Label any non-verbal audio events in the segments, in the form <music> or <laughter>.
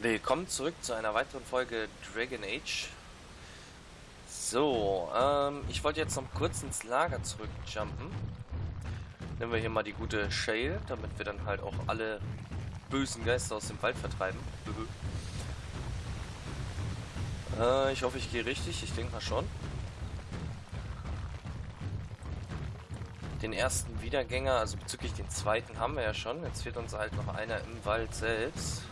Willkommen zurück zu einer weiteren Folge Dragon Age. So, ähm, ich wollte jetzt noch kurz ins Lager zurückjumpen. Nehmen wir hier mal die gute Shale, damit wir dann halt auch alle bösen Geister aus dem Wald vertreiben. <laughs> äh, ich hoffe, ich gehe richtig. Ich denke mal schon. Den ersten Wiedergänger, also bezüglich den zweiten, haben wir ja schon. Jetzt fehlt uns halt noch einer im Wald selbst.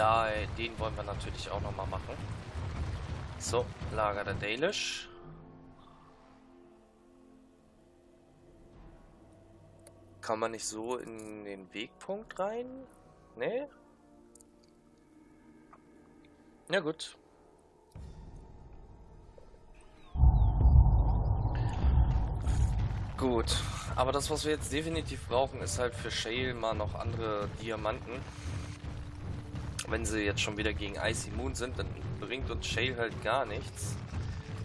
Da, den wollen wir natürlich auch nochmal machen. So, Lager der Dalish. Kann man nicht so in den Wegpunkt rein? Nee? Ja gut. Gut, aber das, was wir jetzt definitiv brauchen, ist halt für Shale mal noch andere Diamanten. Wenn sie jetzt schon wieder gegen Icy Moon sind, dann bringt uns Shale halt gar nichts.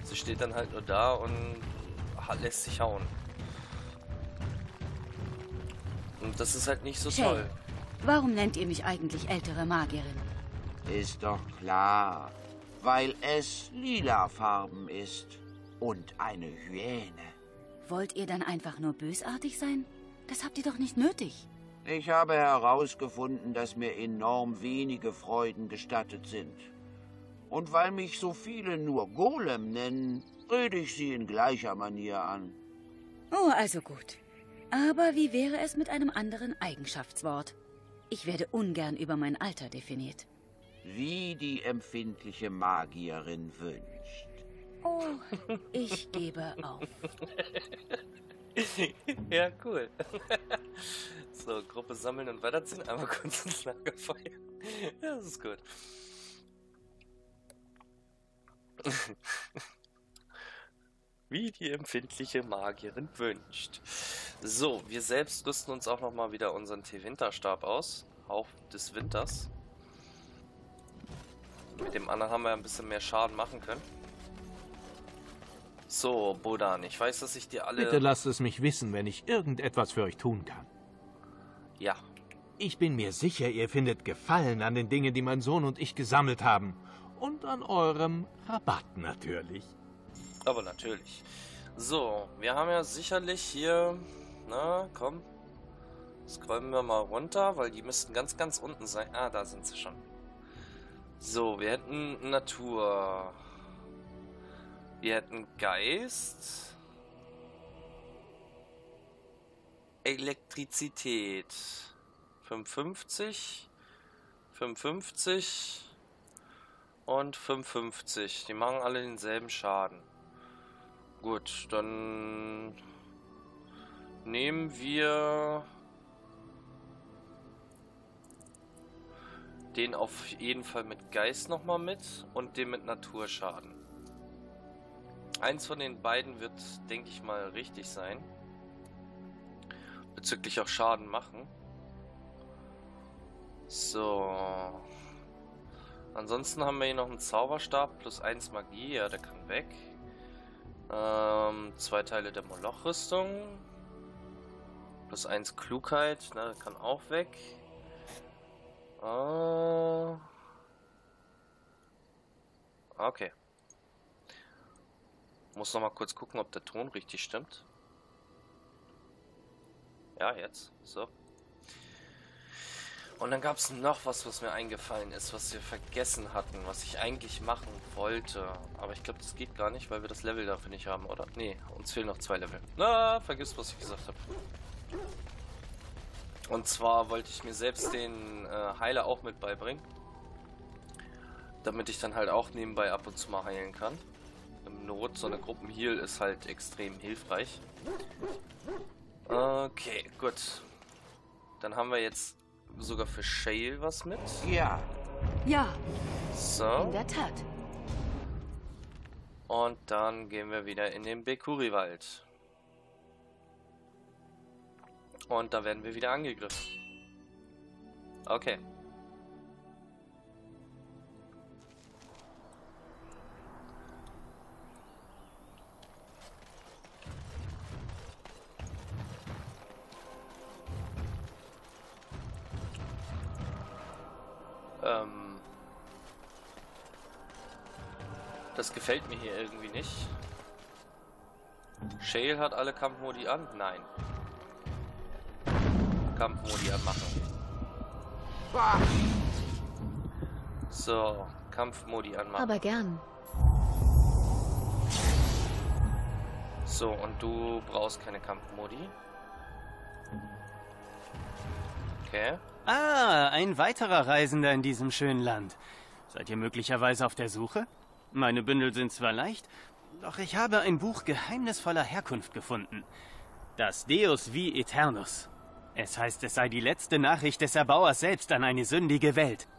Sie steht dann halt nur da und lässt sich hauen. Und das ist halt nicht so Shale, toll. Warum nennt ihr mich eigentlich ältere Magierin? Ist doch klar, weil es lilafarben ist und eine Hyäne. Wollt ihr dann einfach nur bösartig sein? Das habt ihr doch nicht nötig. Ich habe herausgefunden, dass mir enorm wenige Freuden gestattet sind. Und weil mich so viele nur Golem nennen, rede ich sie in gleicher Manier an. Oh, also gut. Aber wie wäre es mit einem anderen Eigenschaftswort? Ich werde ungern über mein Alter definiert. Wie die empfindliche Magierin wünscht. Oh, ich gebe auf. <laughs> ja, cool. <laughs> so, Gruppe sammeln und weiterziehen. Einmal kurz ins Lagerfeuer. Das ist gut. Wie die empfindliche Magierin wünscht. So, wir selbst rüsten uns auch nochmal wieder unseren T-Winterstab aus. Hauch des Winters. Mit dem anderen haben wir ein bisschen mehr Schaden machen können. So, Bodan, ich weiß, dass ich dir alle... Bitte lasst es mich wissen, wenn ich irgendetwas für euch tun kann. Ja, Ich bin mir sicher, ihr findet Gefallen an den Dingen, die mein Sohn und ich gesammelt haben. Und an eurem Rabatt natürlich. aber natürlich. So, wir haben ja sicherlich hier... Na, komm. Scrollen wir mal runter, weil die müssten ganz, ganz unten sein. Ah, da sind sie schon. So, wir hätten Natur. Wir hätten Geist. Elektrizität. 55. 55. Und 55. Die machen alle denselben Schaden. Gut, dann nehmen wir den auf jeden Fall mit Geist nochmal mit und den mit Naturschaden. Eins von den beiden wird, denke ich mal, richtig sein. Bezüglich auch Schaden machen. So. Ansonsten haben wir hier noch einen Zauberstab plus 1 Magie, ja, der kann weg. Ähm, zwei Teile der Moloch-Rüstung. Plus 1 Klugheit, ne, der kann auch weg. Äh, Okay. Muss noch mal kurz gucken, ob der Ton richtig stimmt. Ja, jetzt. So. Und dann gab es noch was, was mir eingefallen ist, was wir vergessen hatten, was ich eigentlich machen wollte. Aber ich glaube, das geht gar nicht, weil wir das Level dafür nicht haben, oder? Nee, uns fehlen noch zwei Level. Na, vergiss, was ich gesagt habe. Und zwar wollte ich mir selbst den äh, Heiler auch mit beibringen. Damit ich dann halt auch nebenbei ab und zu mal heilen kann. Im Not, so eine Gruppenheal ist halt extrem hilfreich. Okay, gut. Dann haben wir jetzt sogar für Shale was mit. Ja, Ja, in So. der Tat. Und dann gehen wir wieder in den Bekuri-Wald. Und da werden wir wieder angegriffen. Okay. Das gefällt mir hier irgendwie nicht. Shale hat alle Kampfmodi an? Nein. Kampfmodi anmachen. So, Kampfmodi anmachen. Aber gern. So, und du brauchst keine Kampfmodi. Okay. Ah, ein weiterer Reisender in diesem schönen Land. Seid ihr möglicherweise auf der Suche? Meine Bündel sind zwar leicht, doch ich habe ein Buch geheimnisvoller Herkunft gefunden. Das Deus Vi Eternus. Es heißt, es sei die letzte Nachricht des Erbauers selbst an eine sündige Welt.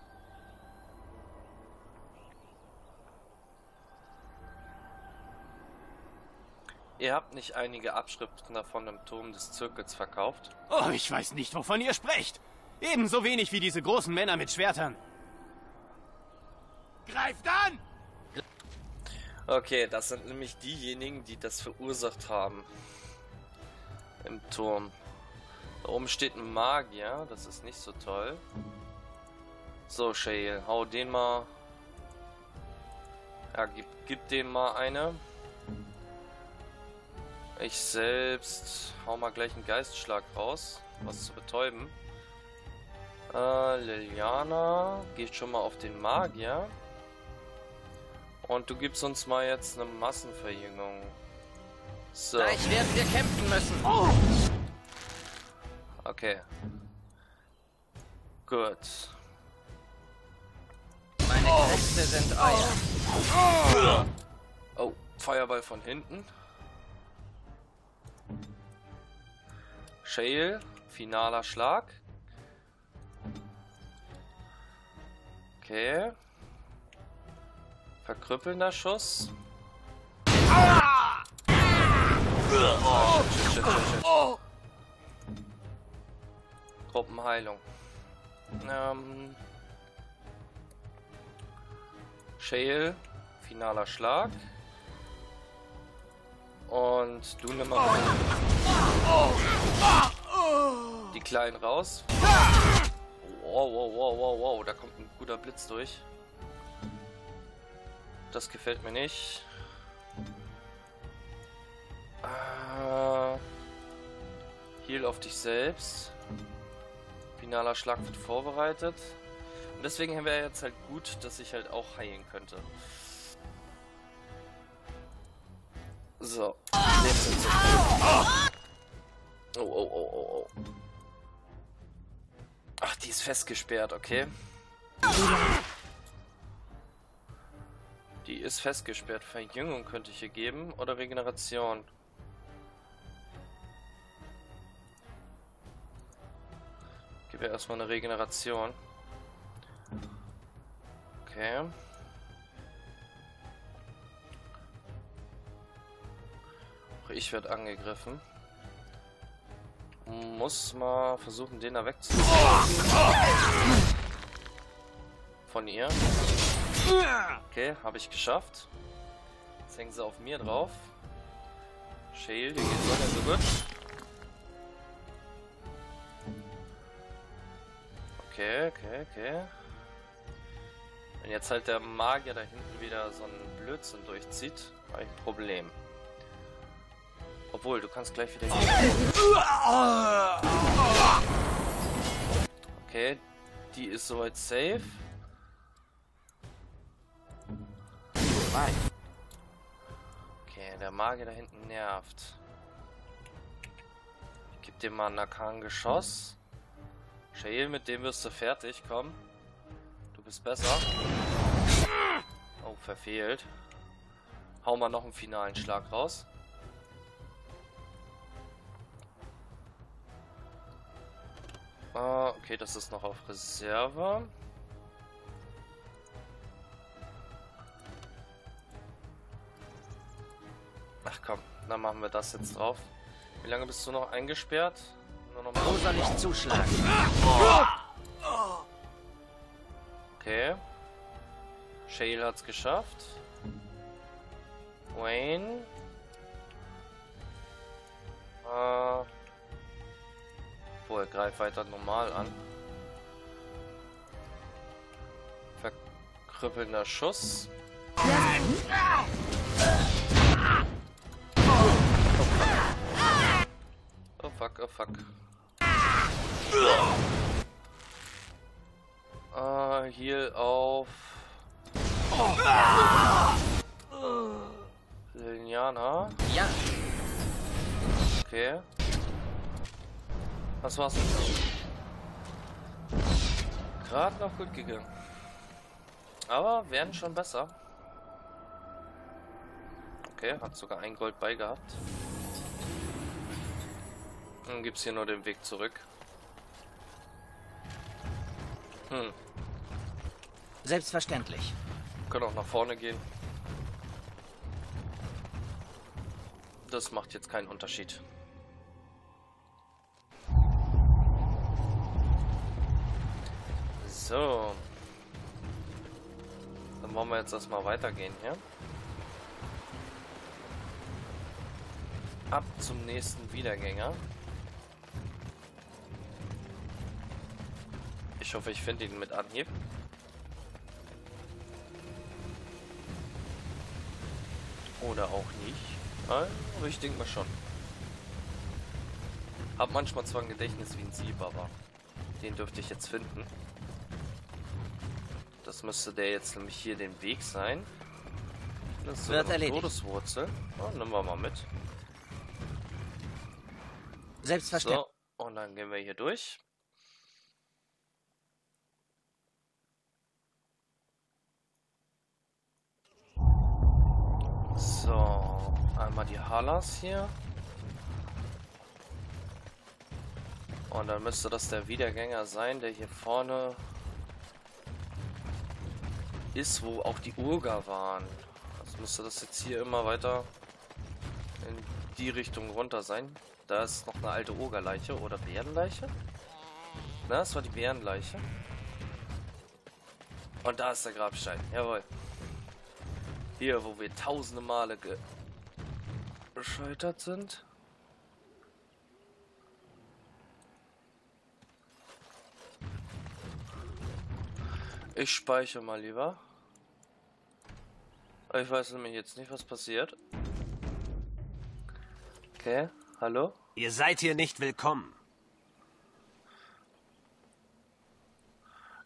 Ihr habt nicht einige Abschriften davon im Turm des Zirkels verkauft? Oh, ich weiß nicht, wovon ihr sprecht. Ebenso wenig wie diese großen Männer mit Schwertern. Greift an! Okay, das sind nämlich diejenigen, die das verursacht haben. Im Turm. Da oben steht ein Magier, das ist nicht so toll. So, Shale, hau den mal. Ja, gib, gib dem mal eine. Ich selbst hau mal gleich einen Geistschlag raus, was zu betäuben. Äh, Liliana geht schon mal auf den Magier. Und du gibst uns mal jetzt eine Massenverjüngung. So. Gleich werden wir kämpfen müssen. Okay. Gut. Meine Kräfte sind euer. Oh, Feuerball von hinten. Shale, finaler Schlag. Okay. Verkrüppelnder Schuss. Oh, shit, shit. Gruppenheilung. Ähm. Shale, finaler Schlag. Und du nimm mal die Kleinen raus. Wow, wow, wow, wow, wow, da kommt ein guter Blitz durch. Das gefällt mir nicht. Äh, Heal auf dich selbst. Finaler Schlag wird vorbereitet. Und deswegen wäre jetzt halt gut, dass ich halt auch heilen könnte. So. Oh, oh, oh, oh, oh. Ach, die ist festgesperrt, okay. Die ist festgesperrt. Verjüngung könnte ich hier geben oder Regeneration. Gib ihr erstmal eine Regeneration. Okay. Auch ich werde angegriffen. Muss mal versuchen, den da wegzunehmen. Von ihr. Okay, habe ich geschafft. Jetzt hängen sie auf mir drauf. Dir geht's auch nicht so gut. Okay, okay, okay. Wenn jetzt halt der Magier da hinten wieder so einen Blödsinn durchzieht, habe ich ein Problem. Obwohl, du kannst gleich wieder gehen. Okay, die ist soweit safe. Okay, der Magier da hinten nervt. Ich geb dir mal ein Nakan-Geschoss. Shale, mit dem wirst du fertig, komm. Du bist besser. Oh, verfehlt. Hau mal noch einen finalen Schlag raus. Ah, okay, das ist noch auf Reserve. Dann machen wir das jetzt drauf. Wie lange bist du noch eingesperrt? Nur noch mal Wo soll ich zuschlagen? Okay. Shale hat's geschafft. Wayne. Äh. Boah, er greift weiter normal an. Verkrüppelnder Schuss. Oh fuck, oh fuck. Äh, Heal auf. Liliana. Ja, Okay. Was war's? Gerade noch gut gegangen. Aber werden schon besser. Okay, hat sogar ein Gold bei gehabt. Dann gibt's hier nur den Weg zurück. Hm, selbstverständlich. können auch nach vorne gehen. Das macht jetzt keinen Unterschied. So. Dann wollen wir jetzt erstmal weitergehen hier. Ab zum nächsten Wiedergänger. Hoffe, ich finde ihn mit Anhieb. Oder auch nicht. Aber ich denke mal schon. Hab manchmal zwar ein Gedächtnis wie ein Sieb, aber den dürfte ich jetzt finden. Das müsste der jetzt nämlich hier den Weg sein. Das ist Wird eine erledigt. Todeswurzel. Oh, nehmen wir mal mit. Selbstverständlich. So, und dann gehen wir hier durch. So, einmal die Halas hier. Und dann müsste das der Wiedergänger sein, der hier vorne ist, wo auch die Urga waren. Also müsste das jetzt hier immer weiter in die Richtung runter sein. Da ist noch eine alte Ogerleiche oder Bärenleiche. Na, das war die Bärenleiche. Und da ist der Grabstein. Jawohl. Hier, wo wir tausende Male ge gescheitert sind. Ich speichere mal lieber. Ich weiß nämlich jetzt nicht, was passiert. Okay, hallo? Ihr seid hier nicht willkommen.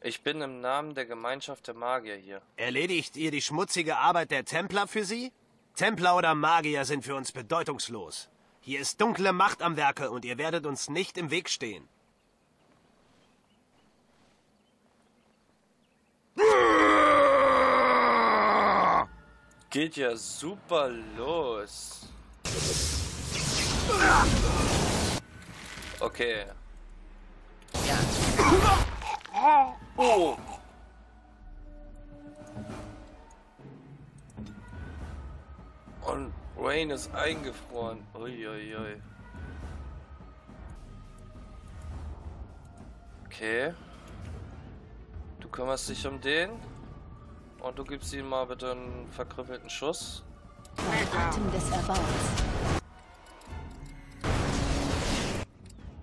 Ich bin im Namen der Gemeinschaft der Magier hier. Erledigt ihr die schmutzige Arbeit der Templer für sie? Templer oder Magier sind für uns bedeutungslos. Hier ist dunkle Macht am Werke und ihr werdet uns nicht im Weg stehen. Geht ja super los. Okay. Ja, Oh! Und Rain ist eingefroren. Uiuiui. Okay. Du kümmerst dich um den. Und du gibst ihm mal bitte einen verkrüppelten Schuss. Atem des Erbauers.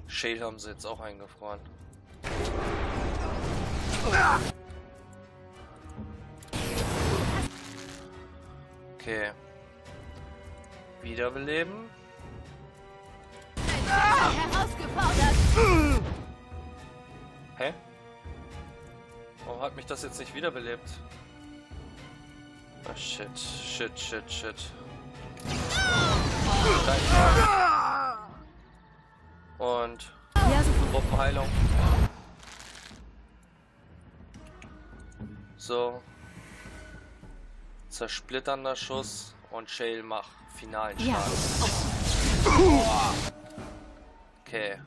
Shale haben sie jetzt auch eingefroren. Okay. Wiederbeleben. Hä? Warum hat mich das jetzt nicht wiederbelebt? Ah, shit, shit, shit, shit. Danke. Und. Gruppenheilung. So. Zersplitternder Schuss und Shale mach finalen Ja. Schaden. Okay.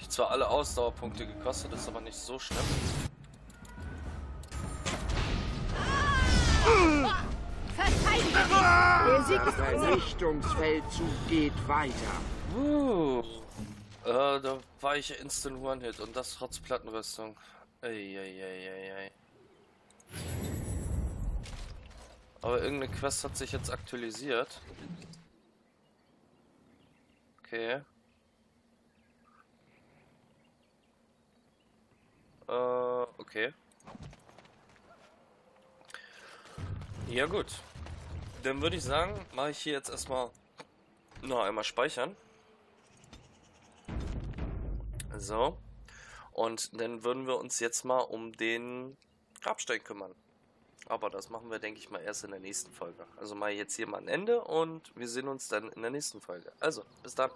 Die zwar alle Ausdauerpunkte gekostet, ist aber nicht so schlimm. Der Vernichtungsfeldzug geht weiter. Uh, äh, da war ich Instant One-Hit und das trotz Plattenrüstung. Eieieiei. Aber irgendeine Quest hat sich jetzt aktualisiert. Okay. Äh, okay. Ja gut. Dann würde ich sagen, mache ich hier jetzt erstmal noch einmal speichern. So. Und dann würden wir uns jetzt mal um den Grabstein kümmern. Aber das machen wir, denke ich mal, erst in der nächsten Folge. Also mal jetzt hier mal ein Ende und wir sehen uns dann in der nächsten Folge. Also, bis dann.